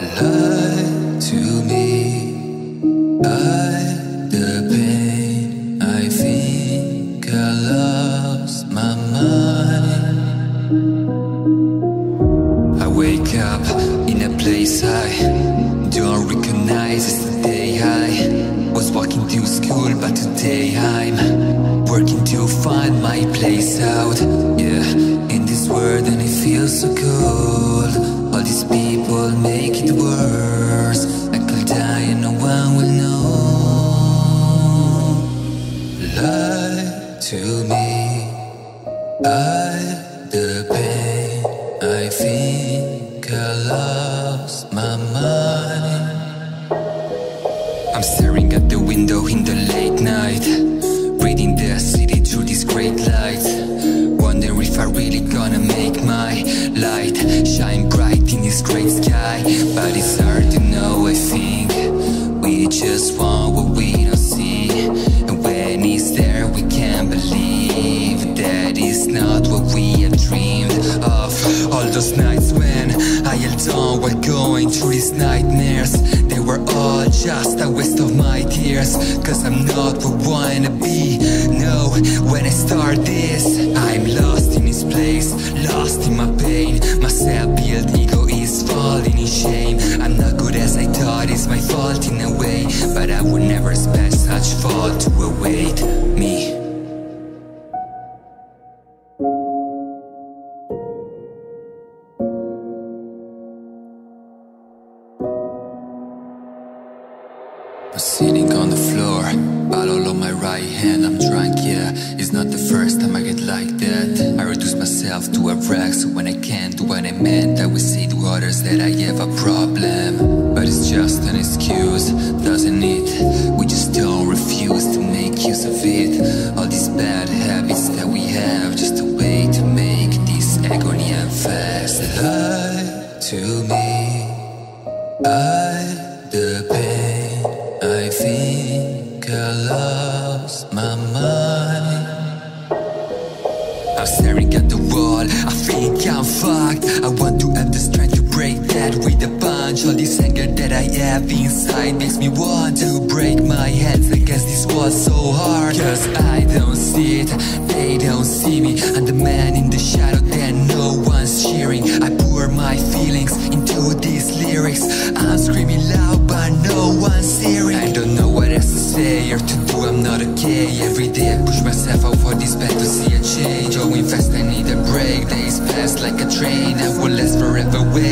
Lie to me, hide the pain. I think I lost my mind. I wake up in a place I don't recognize. It's the day I was walking to school, but today I'm working to find my place out. Yeah, in this world, and it feels so cold. All make it worse. I could die and no one will know. Lie to me, hide the pain. I think I lost my mind. I'm staring at the window in the late night, reading the city through these great lights. Wonder if I really gonna make my light shine this great sky. But it's hard to know, I think. We just want what we don't see. And when it's there, we can't believe that it's not what we have dreamed of. All those nights when I held on while going through these nightmares, they were all just a waste of my tears. Cause I'm not what I wanna be. No, when I start this, But I would never expect such fault to await me. I'm sitting on the floor, bottle on my right hand. I'm drunk, yeah. It's not the first time I get like that. I reduce myself to a wreck, so when I can't do what I meant, I will say to others that I have a problem. But it's just an excuse, doesn't it? We just don't refuse to make use of it. All these bad habits that we have, just a way to make this agony and fast. Lie to me. Hide the pain. I think I lost my mind. I'm staring at the wall. I think I'm fucked. I want to have the strength to break that with a punch. All this anger that I have inside makes me want to break my hands against this wall so hard. Cause I don't see it, they don't see me. I'm the man in the shadow that no one's cheering. I pour my feelings into these lyrics. I'm screaming loud, but no one's hearing. Every day I push myself out for this bad to see a change. Going fast, I need a break. Days pass like a train. I will last forever. Wait,